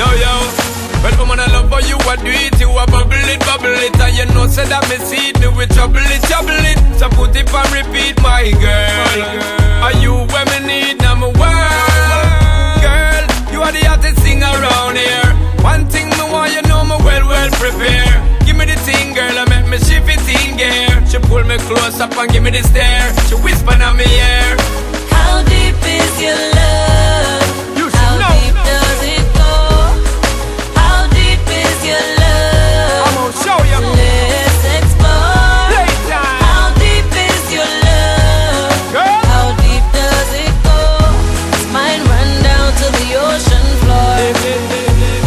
Yo, yo. Well, woman, I love how you a do it. You a bubble it, bubble it. And you know, say that me see it. Me with trouble it, trouble it. So put it on repeat, my girl. Are you where me need now, my world? Girl, you are the hottest thing around here. One thing me want, you know me well, well prepare. Give me the thing, girl, I make me shift it in gear. She pull me close up and give me the stare. She whisper